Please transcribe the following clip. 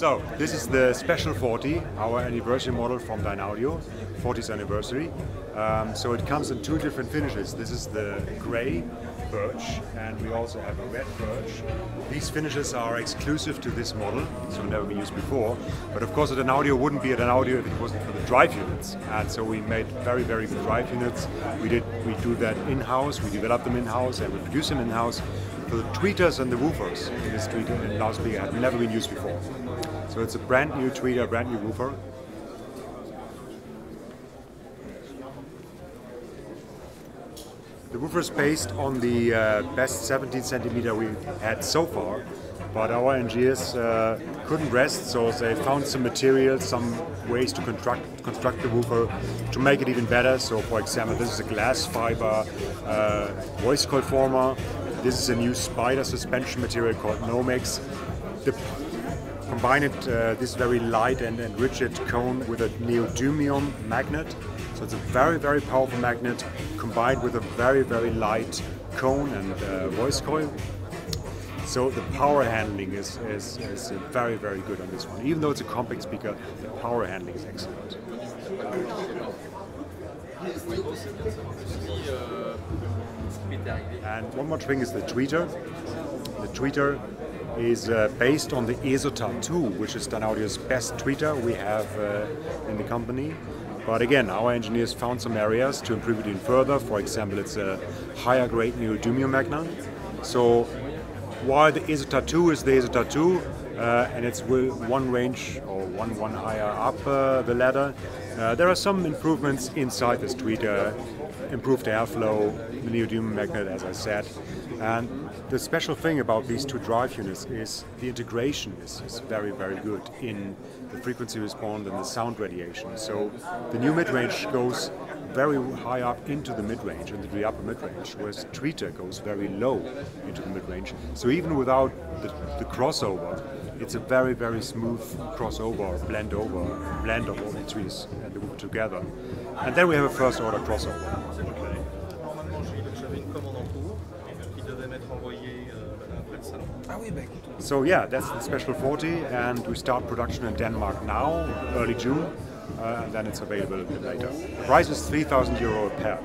So, this is the Special 40, our anniversary model from Dynaudio, 40th anniversary. Um, so it comes in two different finishes. This is the grey birch, and we also have a red birch. These finishes are exclusive to this model, so never been used before. But of course, a Dynaudio wouldn't be a Dynaudio if it wasn't for the drive units. And so we made very, very good drive units. We did we do that in-house. We develop them in-house, and we produce them in-house. The tweeters and the woofers in this tweeter and loudspeaker have never been used before. So it's a brand new tweeter, brand new woofer. The woofer is based on the uh, best 17 centimeter we had so far, but our engineers uh, couldn't rest, so they found some materials, some ways to construct, construct the woofer to make it even better. So, for example, this is a glass fiber uh, voice coil former. This is a new spider suspension material called Nomex. The combine it, uh, this very light and, and, rigid cone with a neodymium magnet. So it's a very, very powerful magnet combined with a very, very light cone and uh, voice coil. So the power handling is, is, is, very, very good on this one. Even though it's a compact speaker, the power handling is excellent. And one more thing is the tweeter. The tweeter is uh, based on the Esotar 2, which is Dynaudio's best tweeter we have uh, in the company. But again, our engineers found some areas to improve it even further. For example, it's a higher grade neodymium magnet. So while the Esotar 2 is the Esotar 2, uh, and it's one range or one one higher up uh, the ladder, uh, there are some improvements inside this tweeter improved airflow, the neodymium magnet, as I said. And the special thing about these two drive units is the integration is, is very, very good in the frequency response and the sound radiation. So the new mid-range goes very high up into the mid-range, into the upper mid-range, whereas Tweeter goes very low into the mid-range. So even without the, the crossover, it's a very, very smooth crossover, blend over, blend of all the trees and the together. And then we have a first order crossover. So yeah, that's the Special 40 and we start production in Denmark now, early June, uh, and then it's available a bit later. The price is 3,000 euro a pair.